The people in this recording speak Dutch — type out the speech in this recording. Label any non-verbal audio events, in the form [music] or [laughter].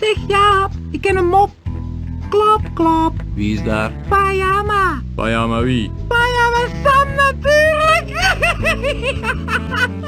Zeg Jaap, ik ken een mop. Klap, klap. Wie is daar? Pajama. Pajama wie? Pajama Sam natuurlijk. [laughs]